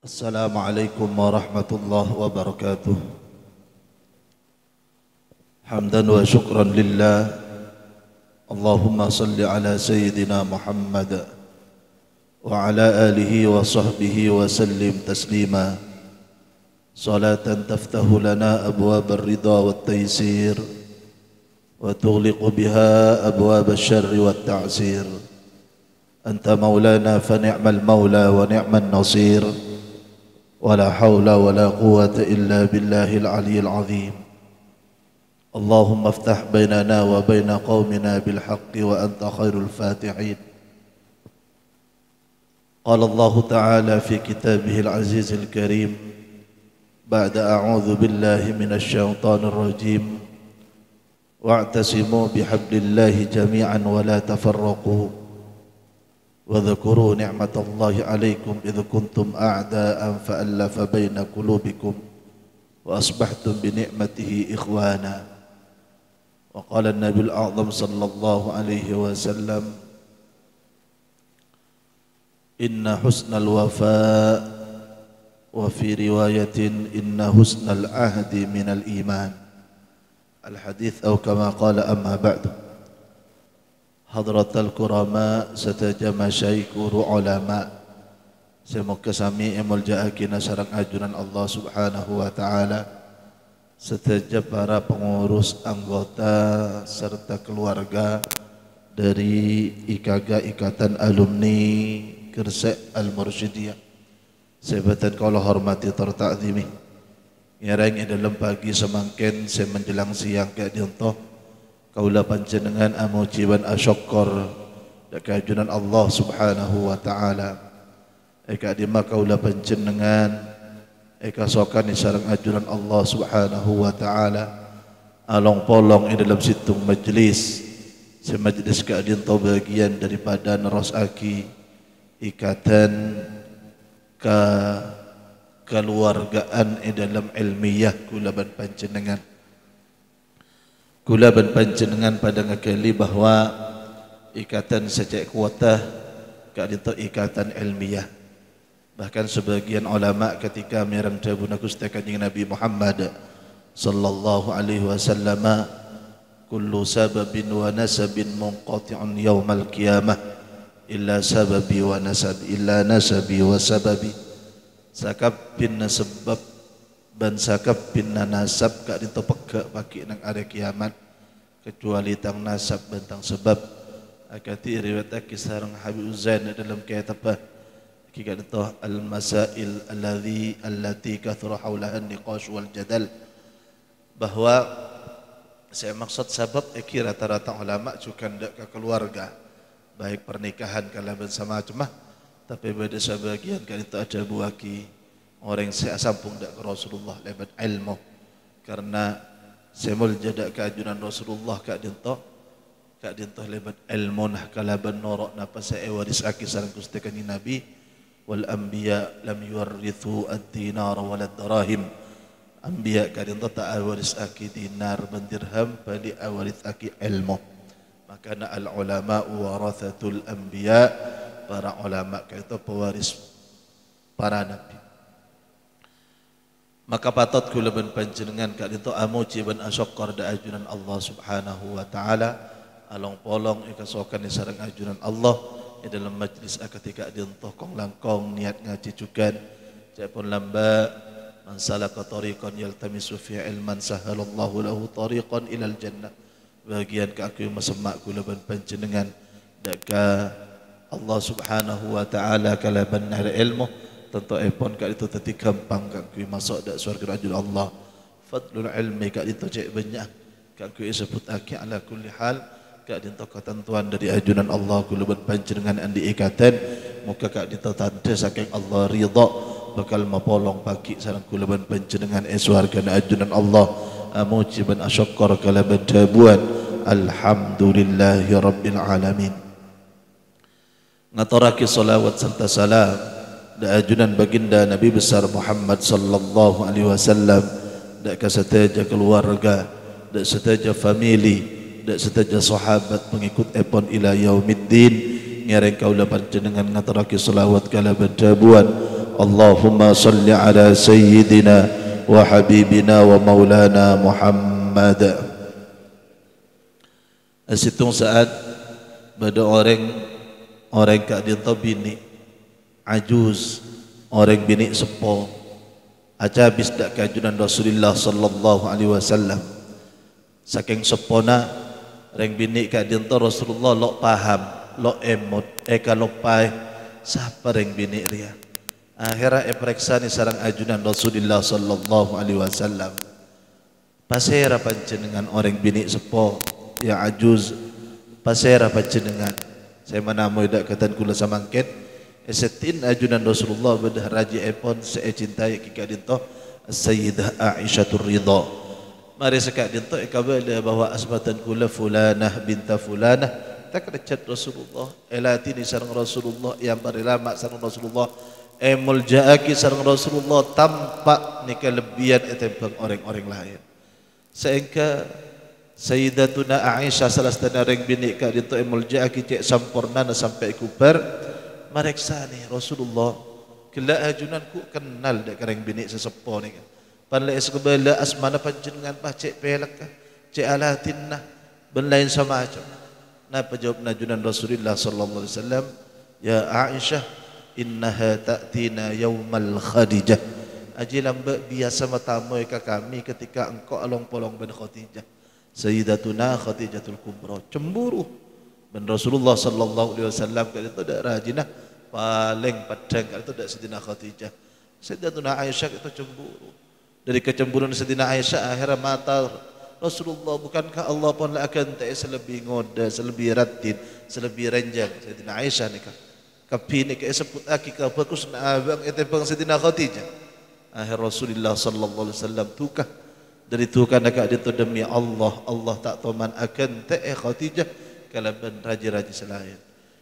السلام عليكم ورحمة الله وبركاته. حمدا وشكرا لله. اللهم صل على سيدنا محمد وعلى آله وصحبه وسلم تسليما. صلاة تفتح لنا أبواب الرضا والتيسير وتغلق بها أبواب الشر والتعسير. أنت مولانا فنعم المولى ونعم النصير. ولا حول ولا قوة إلا بالله العلي العظيم. اللهم افتح بيننا وبين قومنا بالحق وأنت خير الفاتحين. قال الله تعالى في كتابه العزيز الكريم بعد أعوذ بالله من الشيطان الرجيم واعتصموا بحبل الله جميعا ولا تفرقوا. وذكروا نعمة الله عليكم إذ كنتم أعداء فألف بين قلوبكم وأصبحتم بنعمته إخوانا. وقال النبي الأعظم صلى الله عليه وسلم إن حسن الوفاء وفي رواية إن حسن العهد من الإيمان. الحديث أو كما قال أما بعد. hadratal kurama serta jamaah syaikhul ulama. Semoga sami emul jaakina sarang ajuran Allah Subhanahu wa taala. Serta para pengurus anggota serta keluarga dari ikaga ikatan alumni kersek al mursyidiyah sebatan kalau hormati tertakzimi. Ngereng dalam pagi semangkin semenjelang menjelang siang ke diuntuh Kaulah panjenengan amujiban asyokor Dekajunan Allah subhanahu wa ta'ala. Eka di makaulah panjenengan Eka sokan di sarang ajuran Allah subhanahu wa ta'ala. Along polong di dalam situng majlis Semajlis keadaan tau bagian daripada neros aki Ikatan ke keluargaan di dalam ilmiah kulaban panjenengan Kulaban panjenengan pada ngakali bahawa Ikatan sejak kuatah Keadaan ikatan ilmiah. Bahkan sebagian ulama ketika merang tabuna kusta kanjeng Nabi Muhammad sallallahu alaihi wasallam kullu sababin wa nasabin munqati'un yaumal qiyamah illa sababi wa nasab illa nasabi wa sababi. Sakab bin nasabab ban sakab bin nasab ka dito pegak bagi nang hari kiamat. Kecuali tang nasab bentang sebab. Akati riwayat kisah Habib Zain dalam kitab kita tahu al-masail alladhi allati kathura hawlaha niqash wal jadal bahawa saya maksud sebab iki rata-rata ulama juga ndak ke keluarga. Baik pernikahan kalau bersama cuma tapi pada sebagian kan itu ada buaki orang saya sambung dak ke Rasulullah lebat ilmu. Karena semul jadak ke ajunan Rasulullah kak dintok kak dintok lebat ilmu nah kalaban norok napa saya waris aki sarang ini nabi. Wal anbiya lam yuwarithu ad-dinar wal ad-dirahim anbiya kak dintok tak waris aki dinar ban dirham bali awarith aki ilmu. Maka na al ulama warathatul anbiya para ulama kaitu pewaris para nabi maka patut kula ben panjenengan kak itu amuji ben asyakar da ajunan Allah subhanahu wa ta'ala. Along polong ikasokan di sarang ajunan Allah. Di dalam majlis ketika dia kong langkong niat ngaji juga pun lamba man salaka tariqan yaltamisu fi ilman sahalallahu lahu tariqan ila jannah. Bagian ke aku masemak kula ban panjenengan. Daka Allah Subhanahu wa taala kala benar ilmu tentu epon kak itu tadi gampang kak aku masuk dak surga rajul Allah. Fadlul ilmi kak itu cek banyak kak aku sebut aki ala kulli hal. Kak dinto ketentuan dari ajunan Allah kulubat panjenengan andi ikatan muka kak dinto tanda saking Allah ridha. Bakal mapolong pagi sarang kuluban panjenengan eswarga ajunan Allah. Amuji ban asyakar kala badabuan alhamdulillahi rabbil alamin. Ngaturaki salawat serta salam Dak ajunan baginda Nabi besar Muhammad sallallahu alaihi wasallam Dak kesetaja keluarga dak setaja family dak setaja sahabat pengikut epon ila yaumiddin. Ngereng kaula panjenengan ngaturake selawat kala bedabuan Allahumma salli ala sayyidina wa habibina wa maulana Muhammad. Asitung saat pada orang orang kak dia tahu ajuz orang bini sepo. Aja habis dak kajunan Rasulullah sallallahu alaihi wasallam. Saking sepona orang bini kat dia tahu Rasulullah lok paham lok emot. Eh kalau pai siapa orang bini dia? Akhirnya e periksa ni sarang ajunan Rasulullah sallallahu alaihi wasallam. Pasera panjenengan orang bini sepo? Ya ajuz pasera panjenengan saya mana mau dak katan kula samangket esetin ajunan Rasulullah bedah raji epon saya cintai kika dinto Sayyidah Aisyah Ridha. Mari sekak dinto ikabala bahwa asbatan kula fulanah binta fulanah. Tak recat Rasulullah. Elati ni sarang Rasulullah yang berilama sarang Rasulullah. Emul jaaki sarang Rasulullah tampak ni kelebihan etempeng orang-orang lain. Sehingga Sayyidatuna Aisyah salah satu orang bini kak dinto emul jaaki cek sampurna na sampai kuper mereksa ni Rasulullah. Kela ajunan ku kenal dek orang bini sesepo ni kan. Panle sekebala asmana panjenengan pah cek pelak ka cek alatinna ben lain sama macam. Napa jawab najunan Rasulullah sallallahu alaihi wasallam? Ya Aisyah innaha ta'tina yaumal khadijah. Ajilam biasa matamu ka kami ketika engkau along polong ben khadijah. Sayyidatuna Khadijatul Kubra. Cemburu dan Rasulullah sallallahu alaihi wasallam kata itu dak rajinah paling padang kata itu dak Sayyidina Khadijah. Sayyidatuna Aisyah itu cemburu. Dari kecemburuan Sayyidina Aisyah akhirnya mata Rasulullah bukankah Allah pun akan tak selebih ngoda selebih ratin selebih renjang Sayyidina Aisyah ni kan kapi ni ke sebut aki ka bagus na abang itu bang Sayyidina Khadijah? Akhir Rasulullah sallallahu alaihi wasallam tukah dari kan dekat dia demi Allah Allah tak tahu man akan tak eh Khadijah ben raja-raja selain.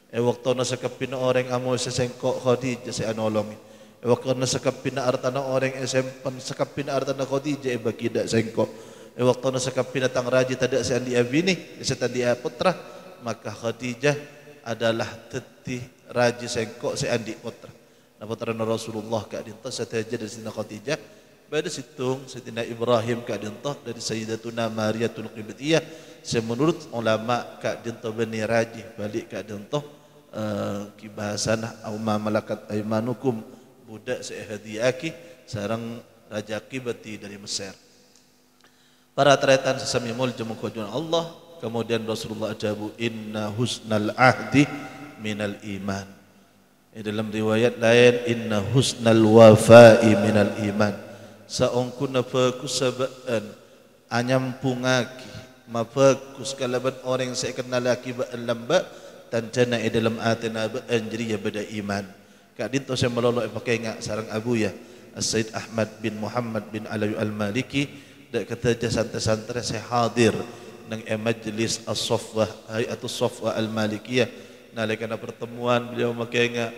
Eh waktu nak sekapin orang amu sesengkok Khadijah saya nolong eh waktu nak sekapin artana orang eh sempan sekapin artana Khadijah eh bagi dak sengkok. Eh waktu nak sekapin tang raja tak ada seandi abini saya tadi putra. Maka Khadijah adalah teti raja sengkok seandi putra. Nah putra Rasulullah kak dinta saya dari sini Khadijah. Pada situng Sayyidina Ibrahim kak dintah dari Sayyidatuna Mariatul Qibtiyah semenurut ulama kak dintah bani rajih balik kak dintah uh, kibahasan auma malakat aimanukum budak sehadiaki sarang raja Qibti dari Mesir. Para tretan sesami mul jemu kujuan Allah kemudian Rasulullah ajabu inna husnal ahdi minal iman. Dalam riwayat lain inna husnal wafa'i minal iman. Saungku nafaku sabaan anyampungaki mafakus kalaban orang saya kenal laki ba lamba tancana di dalam atina ba anjri ya beda iman. Kak dinto saya melolok pakai ngak sarang abu ya Said Ahmad bin Muhammad bin Alawi Al-Maliki. Dak kata santai-santai saya hadir nang e majlis as-safwah hayatus safwah al-malikiyah. Nalikana pertemuan beliau pakai ngak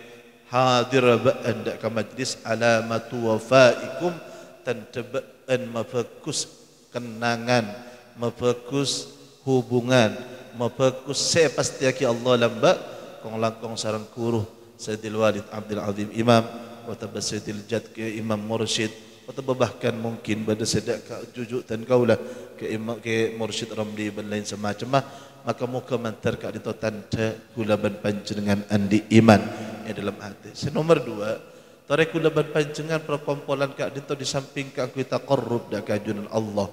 hadir ba anda ke majlis alamatu wafaikum dan tebaan memfokus kenangan memfokus hubungan. Memfokus saya pasti aki Allah lamba kong langkong sarang kuruh. Sayyidil Walid Abdul Azim Imam. Wataba Sayyidil Jad ke Imam Mursyid. Wataba bahkan mungkin pada sedak ke jujuk dan kaulah ke Imam ke Mursyid Ramli dan lain semacam maka muka mantar ke adito tanda gulaban panjenengan andi iman. Yang dalam hati. Senomor dua, Tarik kulaban panjangan perkumpulan kak dinto di samping kak kita korup dak kajunan Allah.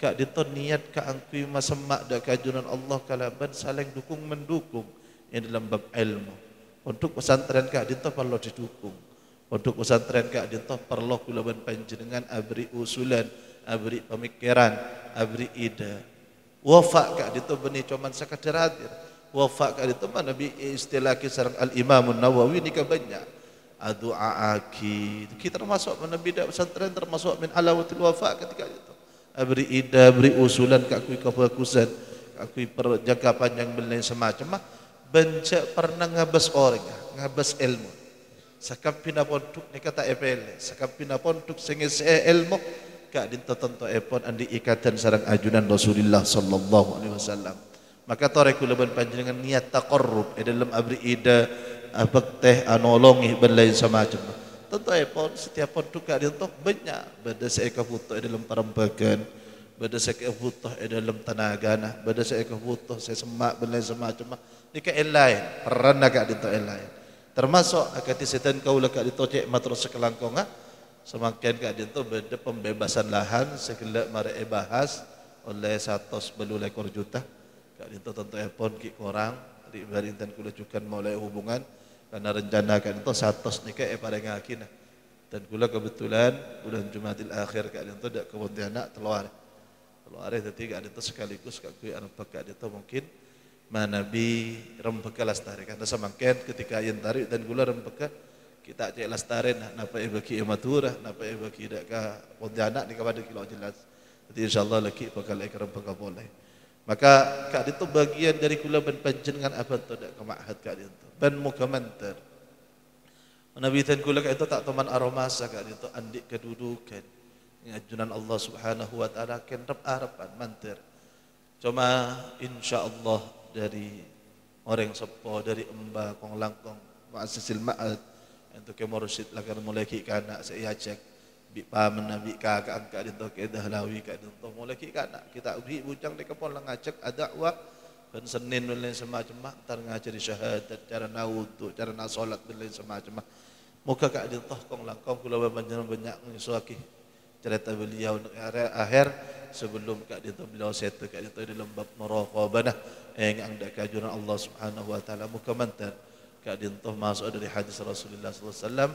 Kak dinto niat kak angkui masemak dak kajunan Allah kalaban saling dukung mendukung yang dalam bab ilmu. Untuk pesantren kak dinto perlu didukung. Untuk pesantren kak dinto perlu kulaban panjangan abri usulan, abri pemikiran, abri ide. Wafak kak dinto benih cuman sekadar hadir. Wafak kak dinto mana bi istilah kisah al Imam Nawawi ni banyak adu'aaki kita termasuk menabi dak pesantren termasuk min alawatil wafa ketika itu beri ida beri usulan kak kui kefokusan kak kui perjangka panjang belain semacam mah benca pernah ngabas orang ngabas ilmu. Sakap pina pontuk ni kata EPL sakap pina pontuk sengis ilmu kak dinta tentu epon andi ikatan sarang ajunan Rasulullah sallallahu alaihi wasallam. Maka tareku leban panjenengan niat taqarrub dalam abri ida abak teh anolongi berlain semacam tentu pun setiap pun tukar dia tu banyak. Benda seekor butuh dalam perempuan benda seekor butuh dalam tenaga nah benda seekor butuh saya semak benda semacam ni ke lain peran agak dia tu lain termasuk akati setan kau lekat dia tu cek matros sekelangkong ah. Semakin kat dia tu benda pembebasan lahan sekelak mari bahas oleh satu sebelum lekor juta. Kat dia tu tentu pun ki kurang di barintan kula cukan mulai hubungan karena rencana kan itu satu nikah eh pada ngakin dan kula kebetulan bulan Jumatil akhir kalian itu dak kemudian anak teluar teluar itu tiga ada itu sekaligus kak kui anak pekat itu mungkin. Mana bi rempeka lastari karena semakin ketika yang tarik dan gula rempeka kita cek lastari nah napa ibu ki matura napa ibu ki dak ka pontianak ni kepada kilo jelas. Jadi insyaallah lagi bakal ikram rempeka boleh maka kak itu bagian dari kula ben panjenengan apa tu dak ke ma'had kak itu ben muka mantar Nabi tan kula itu tak teman aroma kak itu andik kedudukan. Ajunan Allah Subhanahu wa taala ken rep harapan mantar cuma insyaallah dari orang sepo dari emba kong langkong muassasil ma'ad untuk ke mursyid lakan mulai ki kana saya cek bi pam nabi ka ka angka din to ke dahlawi ka din to mulai ki kana kita ubi bujang de kepon lang ada wa dan senin dan lain semacam mak tar ngajari syahadat cara nawudu cara nak solat dan lain semacam mak muka kak di toh kong langkong kula banyak banyak ngisuaki cerita beliau akhir. Sebelum kak di toh beliau settle kak di toh di lembab muraqabah yang anda kajuran Allah Subhanahu wa taala muka mantan. Kak di toh masuk dari hadis Rasulullah sallallahu alaihi wasallam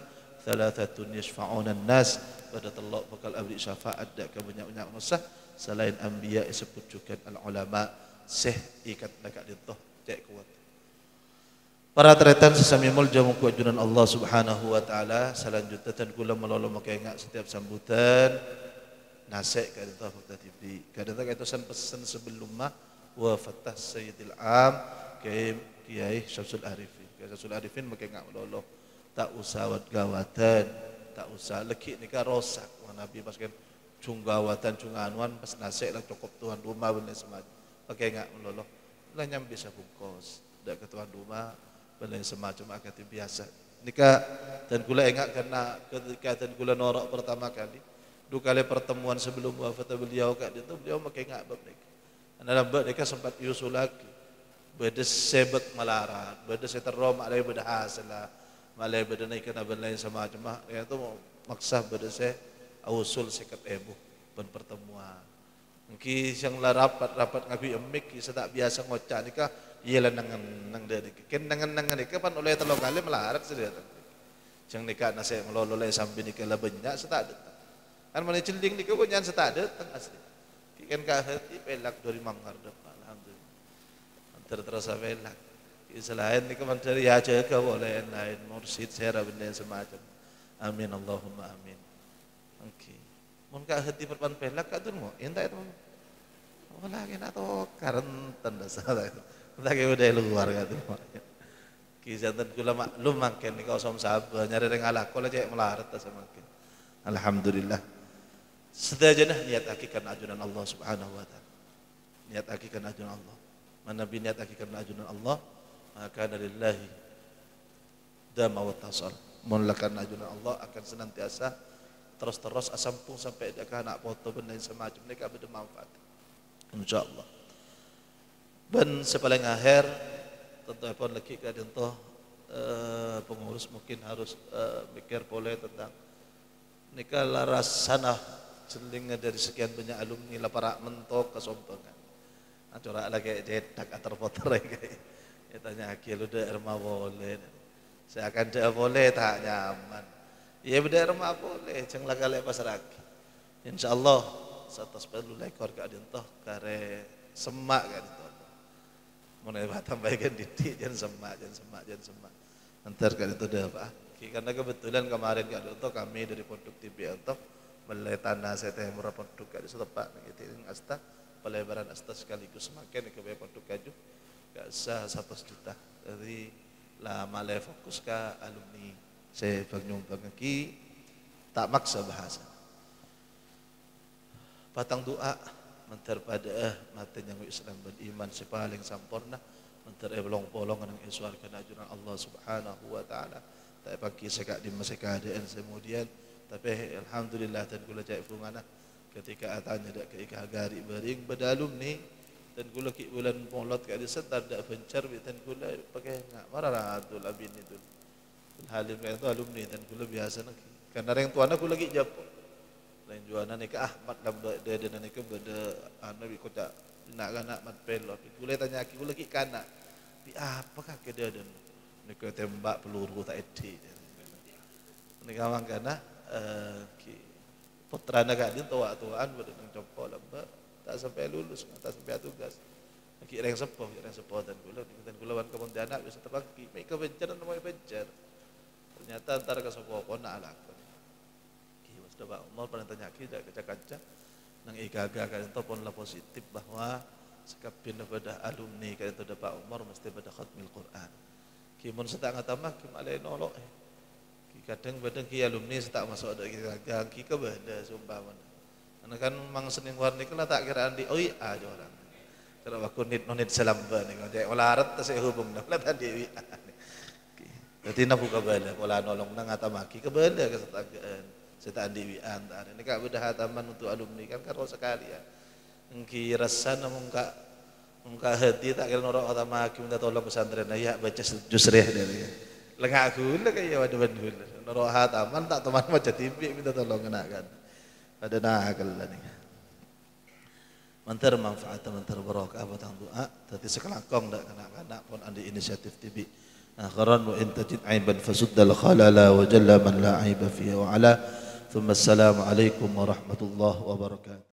thalathatun yashfa'una an-nas. Pada telok bakal abdi syafaat dak banyak-banyak masa selain anbiya juga al-ulama. Seh ikat dekat di toh cek kuat. Para tretan sesami mulja muku ajunan Allah subhanahu wa ta'ala. Selanjutnya dan kula maka ingat setiap sambutan. Nasik ke aditah fakta TV Ke aditah kaitu san pesan sebelum mah Wa fatah sayyidil am Ke kiai Syamsul Arifin. Kiai Syamsul Arifin maka ingat melolo Tak usah wat gawatan Tak usah lekik ni kan rosak. Wah Nabi paskan Cunggawatan cunganuan Pas nasik lah cukup Tuhan rumah benda semacam. Pakai enggak meloloh lah nyam bisa bungkus dak ketua rumah benda semacam akad biasa nikah dan kula enggak karena ketika dan kula norak pertama kali dua kali pertemuan sebelum wafat beliau kat itu beliau pakai enggak bab nik dalam bab nik sempat yusul lagi beda sebek melarat beda seterom ada beda hasil lah malai beda naik kena lain semacam itu maksa beda se awusul sekat ebu ben pertemuan. Mungkin yang lah rapat rapat ngaku emik kita tak biasa ngocak ni kah? Ialah nangan nang dia ni. Ken nangan nangan ni kapan oleh telok kali melarat sedia Jang nikah nasi melolo leh sambil nikah lah banyak setak ada. Kan mana celing nikah pun jangan setak ada tang asli. Kikan kah hati pelak dari manggar depan alhamdulillah. Terasa pelak selain nikah menteri ya jaga boleh lain mursid sera benda semacam amin Allahumma amin okay. Mun ka hati perpan pelak ka dun mo. Inta itu. Oh lagi na to karantan da sa. Lagi udah luar ka dun mo. Kisantan kula maklum mangken kau som sab nyari reng ala kula cek melarat ta semakin. Alhamdulillah. Sedajana niat akikan ajunan Allah Subhanahu wa taala. Niat akikan ajunan Allah. Mana bi niat akikan ajunan Allah maka dari lillahi dama wa tasal. Mun lakan ajunan Allah akan senantiasa terus-terus asampung sampai dia kan anak foto benda yang semacam ini kan bermanfaat insyaallah. Dan sepaling akhir tentu pun lagi ke tentu uh, pengurus mungkin harus uh, mikir boleh tentang nikah laras sana. Selinga dari sekian banyak alumni para mentok kesombongan. Acora lagi cetak atau foto lagi. Ya tanya lu udah erma boleh. Saya akan dia boleh tak nyaman. Ya beda rumah boleh, jangan lagi lepas lagi. Insyaallah satu sepuluh lekor ke adintoh kare semak ke adintoh. Mana batang baikkan didik jangan semak, jangan semak, jangan semak. Antar ke adintoh dah apa? Karena kebetulan kemarin ke adintoh kami dari Pondok TV untuk melai tanah saya teh murah Pondok adintoh pak. Gitu ini asta pelebaran asta sekaligus semakin ke Pondok Kaju. Gak sah satu juta. Jadi lama le fokus ke alumni. Saya penyumbang lagi tak maksa bahasa. Patang doa mentar pada eh mati yang Islam beriman sepaling sempurna mentar eh bolong bolong dengan iswar kena ajuran Allah Subhanahu wa taala. Tak pakai sekak di masa keadaan kemudian. Tapi alhamdulillah dan kula cak fungana ketika atanya dak ke ikagari bering bedalum ni dan kula ki bulan molot ka di setar dak bencar dan kula pakai ngak marah tu. Labin itu halim ka itu alumni dan kula biasa nak karena orang tua nak kula ki jap lain juana ni ke Ahmad lam de de ni ke beda anu bi kota nak nak mat pelo kula tanya ki kula ki kana bi apakah ke dia dan ni? Ke tembak peluru tak eti ni. Kawan kana uh, ki putra nak dia tua tuan pada nang copo lamba tak sampai lulus tak sampai tugas. Reng sepuh ki reng sepuh dan kula dan kula wan kebon anak bisa terbangki bencer dan mai bencer ternyata antara ke pun nak alak ki was dah Umar pernah tanya ki dak kaca-kaca nang igaga kan itu pun lah positif bahwa sekapin pada alumni kan itu dapat Umar mesti pada khatmil Quran. Kimun setak ngata mah kim alai nolok eh. Ki kadang badang ki alumni setak masuk ada ki gagang ki sumpah mana. Karena kan mang sening warni kala tak kira andi oi aja orang. Kalau aku nit nonit salam ba ni kalau dia olah arat tas hubung lah tadi wi. Jadi nak buka benda pola nolong nang ngata maki ke benda ke setagaan. Seta andi wi antar. Ini kak bedah hataman untuk alumni kan karo sekali ya. Engki rasa namun kak Muka hati tak kira norok kata maki minta tolong pesantren ya baca jusrih dia. Lengak aku lah kayak wadah bandul. Norok hataman tak teman macam TV minta tolong kena lah. Mantar manfaat mantar barokah batang doa. Tadi sekelakong tak kena kena pun ada inisiatif TV. Akhiran wa in tajid aiban fasuddal khalala wa jalla man la aiba fiha wa ala. Thumma assalamu alaikum warahmatullahi wabarakatuh.